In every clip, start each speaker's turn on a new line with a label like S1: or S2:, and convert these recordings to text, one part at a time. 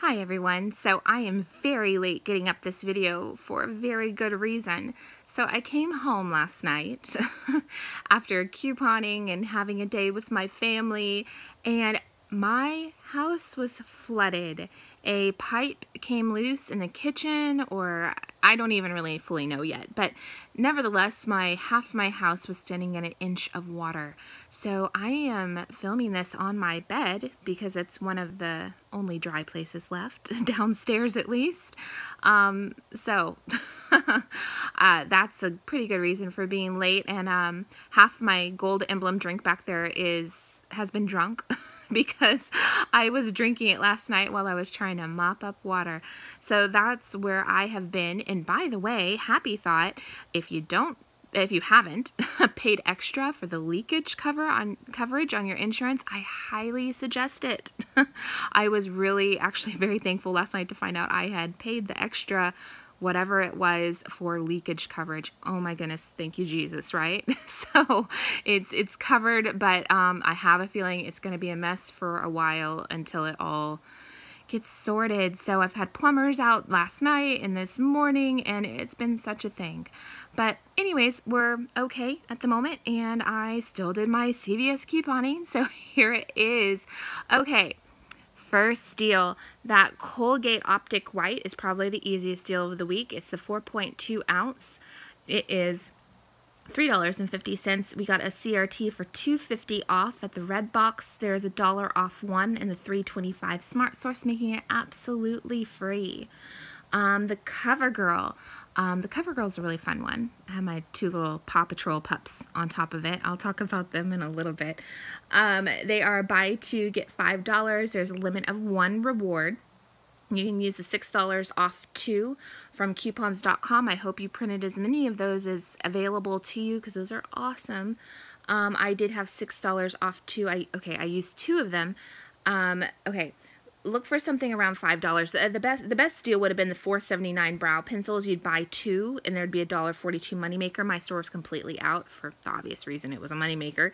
S1: Hi everyone, so I am very late getting up this video for a very good reason. So I came home last night after couponing and having a day with my family and my house was flooded. A pipe came loose in the kitchen, or I don't even really fully know yet, but nevertheless, my half my house was standing in an inch of water. So I am filming this on my bed because it's one of the only dry places left, downstairs at least. Um, so uh, that's a pretty good reason for being late, and um, half my gold emblem drink back there is has been drunk. because I was drinking it last night while I was trying to mop up water. So that's where I have been. And by the way, happy thought, if you don't if you haven't paid extra for the leakage cover on coverage on your insurance, I highly suggest it. I was really actually very thankful last night to find out I had paid the extra whatever it was for leakage coverage. Oh my goodness, thank you Jesus, right? so it's it's covered, but um, I have a feeling it's going to be a mess for a while until it all gets sorted. So I've had plumbers out last night and this morning, and it's been such a thing. But anyways, we're okay at the moment, and I still did my CVS couponing, so here it is. Okay, first deal. That Colgate Optic White is probably the easiest deal of the week. It's the 4.2 ounce. It is $3.50. We got a CRT for $2.50 off at the red box. There's a dollar off one in the 325 Smart Source, making it absolutely free. Um, the CoverGirl. Um, the CoverGirl is a really fun one. I have my two little Paw Patrol pups on top of it. I'll talk about them in a little bit. Um, they are buy two, get $5. There's a limit of one reward. You can use the $6 off two from coupons.com. I hope you printed as many of those as available to you because those are awesome. Um, I did have $6 off two. I Okay, I used two of them. Um, okay, look for something around five dollars. The, best the best deal would have been the four seventy nine brow pencils. You'd buy two, and there'd be a dollar forty two moneymaker. My store is completely out for the obvious reason it was a moneymaker.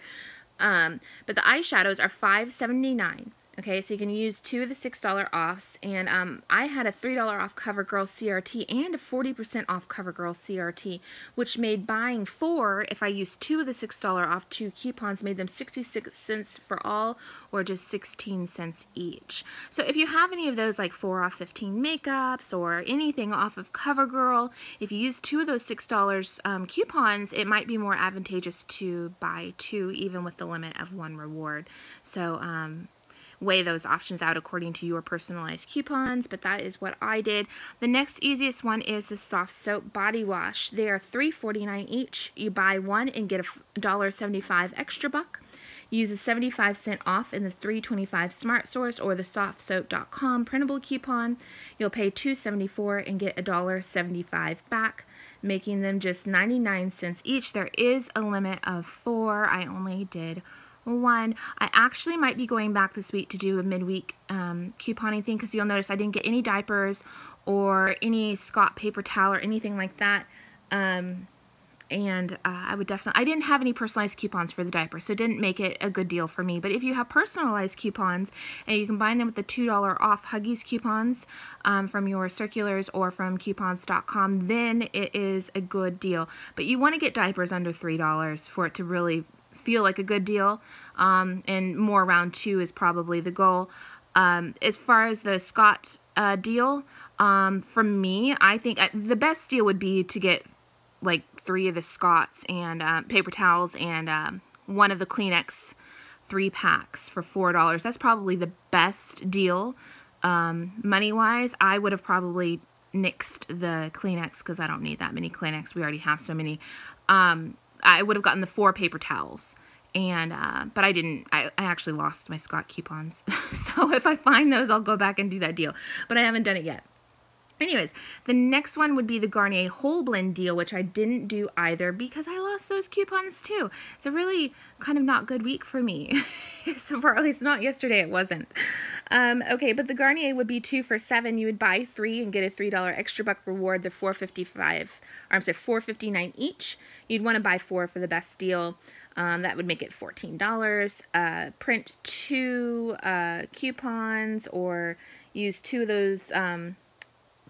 S1: Um, but the eyeshadows are five seventy nine. Okay, so you can use two of the $6 offs, and um, I had a $3 off CoverGirl CRT and a 40% off CoverGirl CRT, which made buying four, if I used two of the $6 off two coupons, made them 66 cents for all, or just 16 cents each. So if you have any of those like 4 off 15 makeups, or anything off of CoverGirl, if you use two of those $6 um, coupons, it might be more advantageous to buy two, even with the limit of one reward. So, um, weigh those options out according to your personalized coupons, but that is what I did. The next easiest one is the soft soap body wash. They are $3.49 each. You buy one and get a $1.75 extra buck. Use a 75 cent off in the 325 Smart Source or the softsoap.com printable coupon. You'll pay $2.74 and get a $1.75 back, making them just 99 cents each. There is a limit of four. I only did one. I actually might be going back this week to do a midweek um, couponing thing because you'll notice I didn't get any diapers or any Scott paper towel or anything like that. Um, and uh, I would definitely, I didn't have any personalized coupons for the diaper, so it didn't make it a good deal for me. But if you have personalized coupons and you combine them with the $2 off Huggies coupons um, from your circulars or from coupons.com, then it is a good deal. But you want to get diapers under $3 for it to really feel like a good deal, um, and more round two is probably the goal. Um, as far as the Scott uh, deal, um, from me, I think uh, the best deal would be to get like three of the Scotts and uh, paper towels and um, one of the Kleenex three packs for four dollars. That's probably the best deal um, money wise. I would have probably nixed the Kleenex because I don't need that many Kleenex. We already have so many. Um, I would have gotten the four paper towels. And, uh, but I didn't, I, I actually lost my Scott coupons. so if I find those, I'll go back and do that deal. But I haven't done it yet. Anyways, the next one would be the Garnier Whole Blend deal, which I didn't do either because I lost those coupons too. It's a really kind of not good week for me. so far, at least not yesterday, it wasn't. Um, okay, but the Garnier would be two for seven. You would buy three and get a $3 extra buck reward. They're 455 or I'm sorry, 459 each. You'd want to buy four for the best deal. Um, that would make it $14. Uh, print two uh, coupons or use two of those um,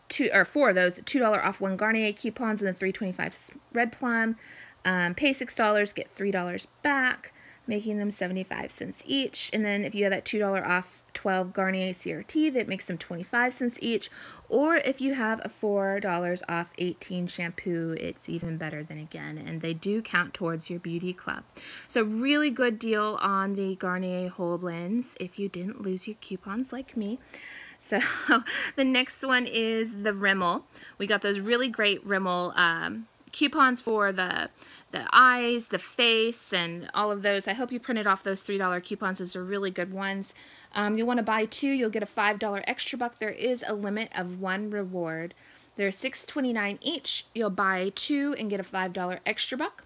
S1: two or four of those two dollar off one Garnier coupons and the 325 Red Plum. Um, pay six dollars, get three dollars back, making them 75 cents each. And then if you have that two dollar off 12 Garnier CRT, that makes them 25 cents each. Or if you have a four dollars off 18 shampoo, it's even better than again. And they do count towards your beauty club. So really good deal on the Garnier whole blends if you didn't lose your coupons like me. So the next one is the Rimmel. We got those really great Rimmel um, coupons for the the eyes, the face, and all of those. I hope you printed off those $3 coupons. Those are really good ones. Um, you'll want to buy two. You'll get a $5 extra buck. There is a limit of one reward. They're $6.29 each. You'll buy two and get a $5 extra buck.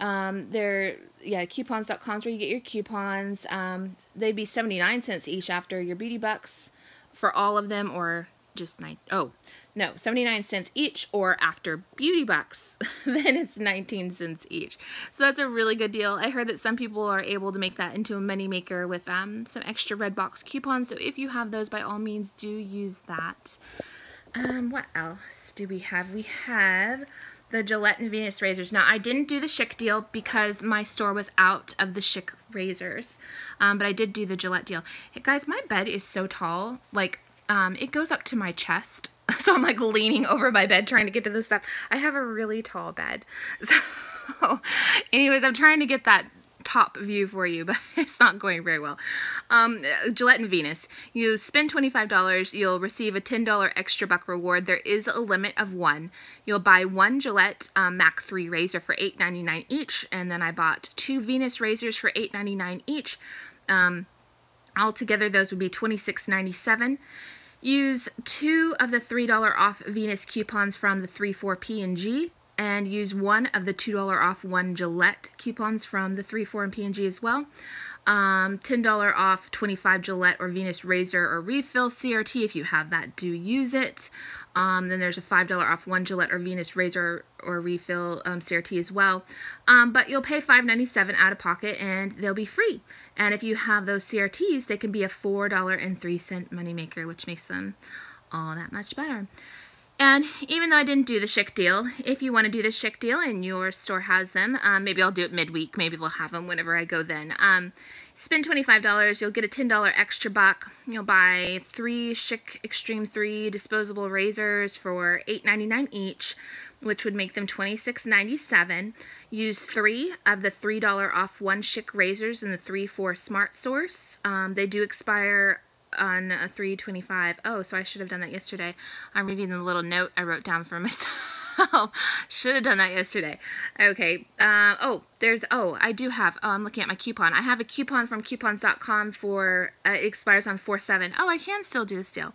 S1: Um, they're, yeah, coupons.com is where you get your coupons. Um, they'd be 79 cents each after your beauty bucks for all of them or just nine oh no 79 cents each or after beauty bucks then it's 19 cents each. So that's a really good deal. I heard that some people are able to make that into a money maker with um, some extra red box coupons. So if you have those by all means do use that. Um, what else do we have? We have the Gillette and Venus razors. Now, I didn't do the Schick deal because my store was out of the Schick razors, um, but I did do the Gillette deal. Hey, guys, my bed is so tall, like, um, it goes up to my chest, so I'm, like, leaning over my bed trying to get to the stuff. I have a really tall bed, so anyways, I'm trying to get that top view for you, but it's not going very well. Um, Gillette and Venus. You spend $25, you'll receive a $10 extra buck reward. There is a limit of one. You'll buy one Gillette um, Mach3 razor for $8.99 each, and then I bought two Venus razors for $8.99 each. Um, altogether, those would be $26.97. Use two of the $3 off Venus coupons from the 3-4 P&G and use one of the $2 off one Gillette coupons from the 3, 4, and P&G as well. Um, $10 off 25 Gillette or Venus Razor or Refill CRT. If you have that, do use it. Um, then there's a $5 off one Gillette or Venus Razor or Refill um, CRT as well. Um, but you'll pay $5.97 out of pocket and they'll be free. And if you have those CRTs, they can be a $4.03 moneymaker, which makes them all that much better. And even though I didn't do the Schick deal, if you want to do the Schick deal and your store has them, um, maybe I'll do it midweek. Maybe they'll have them whenever I go then. Um, spend $25, you'll get a $10 extra buck. You'll buy three Schick Xtreme 3 disposable razors for $8.99 each, which would make them $26.97. Use three of the $3 off one Schick razors in the 3-4 Smart Source. Um, they do expire on a 325. Oh, so I should have done that yesterday. I'm reading the little note I wrote down for myself. should have done that yesterday. Okay. Uh, oh, there's, oh, I do have, oh, I'm looking at my coupon. I have a coupon from coupons.com for, uh, it expires on 4-7. Oh, I can still do this deal.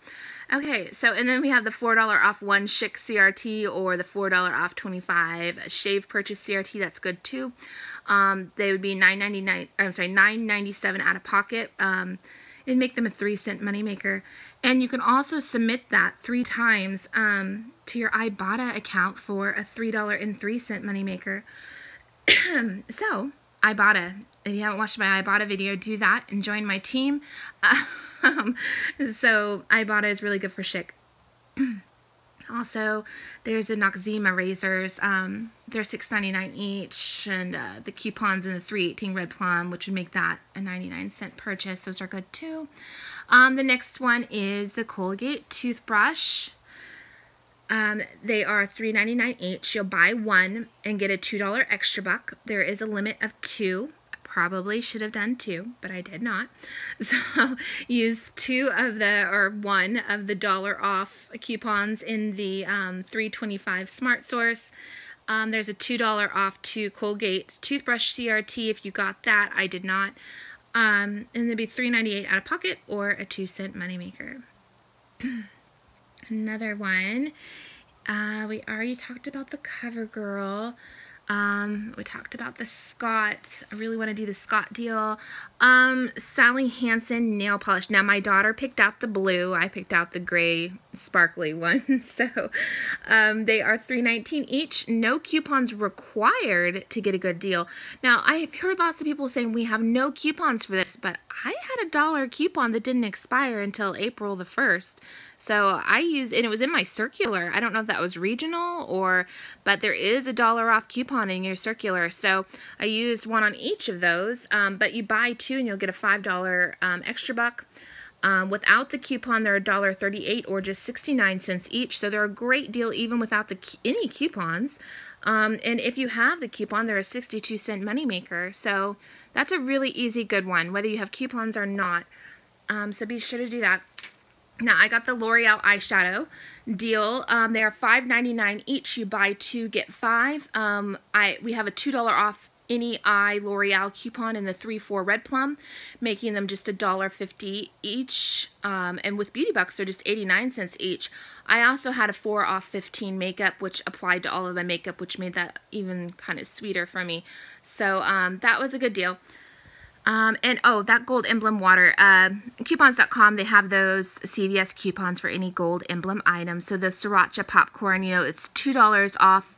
S1: Okay, so, and then we have the $4 off one Schick CRT or the $4 off 25 shave purchase CRT. That's good too. Um, they would be $9.99, I'm sorry, $9.97 out of pocket. Um, and make them a three cent moneymaker. And you can also submit that three times um, to your Ibotta account for a $3.03 moneymaker. so, Ibotta, if you haven't watched my Ibotta video, do that and join my team. Um, so, Ibotta is really good for Schick. Also, there's the Noxzema razors. Um, they're $6.99 each, and uh, the coupons in the 318 Red Plum, which would make that a 99 cent purchase. Those are good too. Um, the next one is the Colgate toothbrush. Um, they are $3.99 each. You'll buy one and get a $2 extra buck. There is a limit of two probably should have done two, but I did not. So use two of the, or one of the dollar off coupons in the um, 325 Smart Source. Um, there's a $2 off to Colgate toothbrush CRT if you got that. I did not. Um, and it'd be $3.98 out of pocket or a 2 cent moneymaker. Another one. Uh, we already talked about the CoverGirl. Um, we talked about the Scott. I really want to do the Scott deal. Um, Sally Hansen nail polish. Now, my daughter picked out the blue. I picked out the gray sparkly one. so, um, they are $3.19 each. No coupons required to get a good deal. Now, I've heard lots of people saying we have no coupons for this, but I had a dollar coupon that didn't expire until April the 1st. So I used, and it was in my circular. I don't know if that was regional or, but there is a dollar off coupon in your circular. So I used one on each of those, um, but you buy two and you'll get a $5 um, extra buck. Um, without the coupon, they're $1.38 or just 69 cents each. So they're a great deal even without the any coupons. Um, and if you have the coupon, they're a 62 cent moneymaker. So that's a really easy, good one, whether you have coupons or not. Um, so be sure to do that. Now, I got the L'Oreal eyeshadow deal. Um, they are $5.99 each. You buy two, get five. Um, I We have a $2 off any eye L'Oreal coupon in the 3-4 Red Plum, making them just $1.50 each. Um, and with Beauty Bucks, they're just 89 cents each. I also had a 4 off 15 makeup, which applied to all of my makeup, which made that even kind of sweeter for me. So um, that was a good deal. Um, and oh, that gold emblem water, uh, coupons.com, they have those CVS coupons for any gold emblem items. So the sriracha popcorn, you know, it's $2 off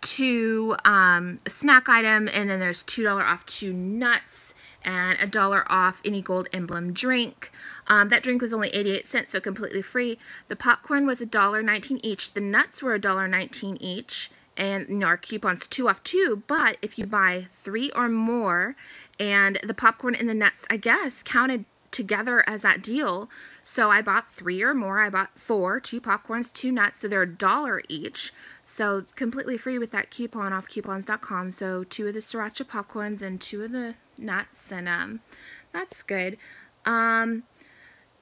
S1: two um, snack item, and then there's $2 off two nuts and a dollar off any gold emblem drink. Um, that drink was only 88 cents, so completely free. The popcorn was $1.19 each. The nuts were $1.19 each. And you know, our coupon's two off two, but if you buy three or more, and the popcorn and the nuts, I guess, counted together as that deal. So I bought three or more. I bought four, two popcorns, two nuts, so they're a dollar each. So completely free with that coupon off coupons.com. So two of the sriracha popcorns and two of the nuts, and um, that's good. Um,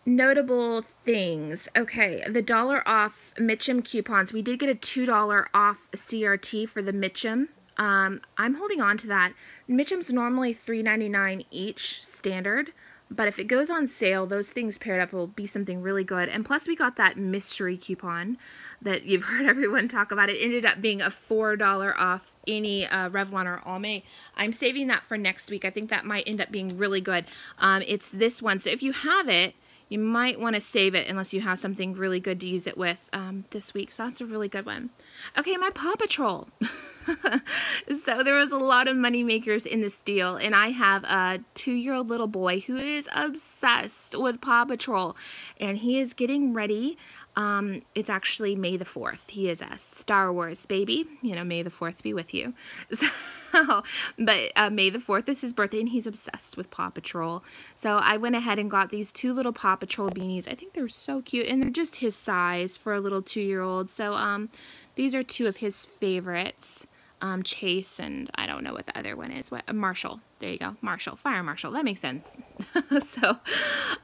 S1: notable things. Okay, the dollar off Mitchum coupons. We did get a $2 off CRT for the Mitchum um, I'm holding on to that. Mitchum's normally $3.99 each standard, but if it goes on sale, those things paired up will be something really good. And plus we got that mystery coupon that you've heard everyone talk about. It ended up being a $4 off any uh, Revlon or Almay. I'm saving that for next week. I think that might end up being really good. Um, it's this one. So if you have it, you might want to save it unless you have something really good to use it with um, this week. So that's a really good one. Okay, my Paw Patrol. so there was a lot of money makers in this deal, and I have a two-year-old little boy who is obsessed with Paw Patrol, and he is getting ready. Um, it's actually May the 4th. He is a Star Wars baby. You know, May the 4th be with you. So, but uh, May the 4th is his birthday, and he's obsessed with Paw Patrol. So I went ahead and got these two little Paw Patrol beanies. I think they're so cute, and they're just his size for a little two-year-old. So um, these are two of his favorites um, Chase, and I don't know what the other one is. What Marshall? There you go, Marshall, Fire Marshall. That makes sense. so,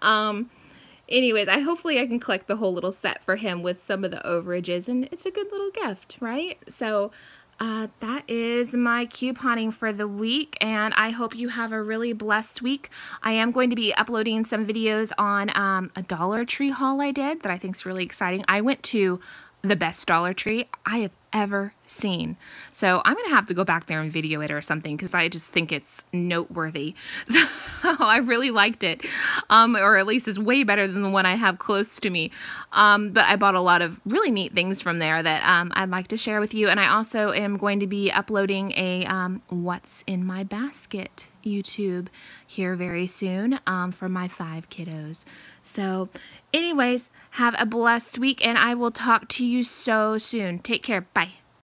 S1: um, anyways, I hopefully I can collect the whole little set for him with some of the overages, and it's a good little gift, right? So. Uh, that is my couponing for the week, and I hope you have a really blessed week. I am going to be uploading some videos on um, a Dollar Tree haul I did that I think is really exciting. I went to the best Dollar Tree I have ever seen. So I'm going to have to go back there and video it or something because I just think it's noteworthy. So I really liked it, um, or at least it's way better than the one I have close to me. Um, but I bought a lot of really neat things from there that um, I'd like to share with you. And I also am going to be uploading a um, What's in My Basket YouTube here very soon um, for my five kiddos. So anyways, have a blessed week and I will talk to you so soon. Take care. Bye.